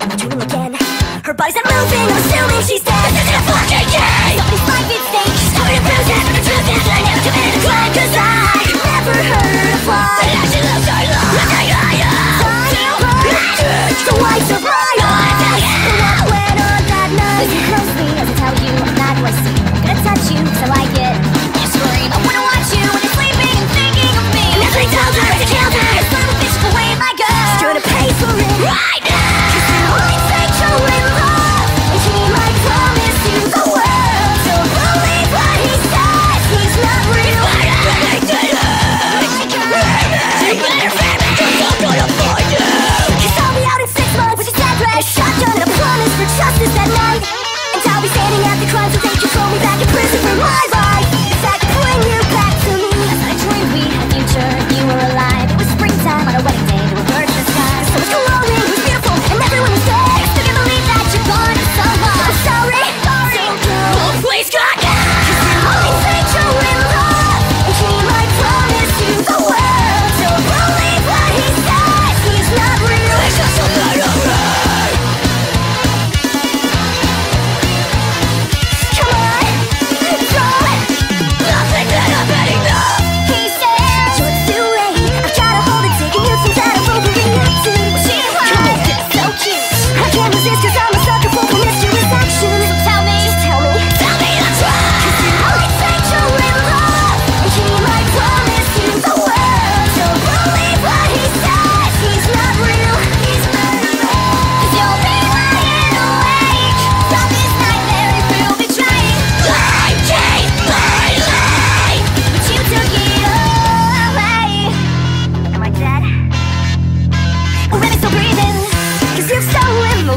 Am I dreaming again? Her body's not moving, I'm assuming she's dead This isn't a fucking game! Somebody's life at stake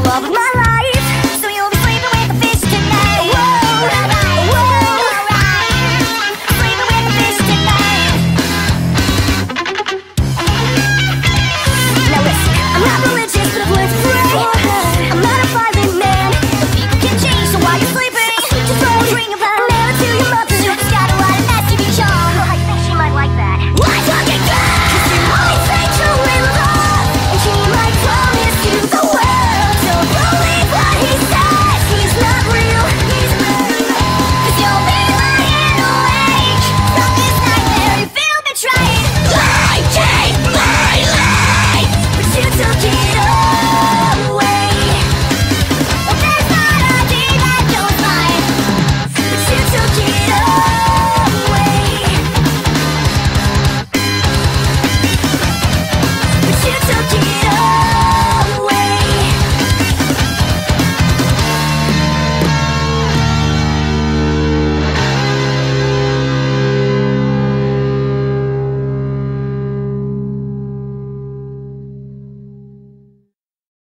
love of my life.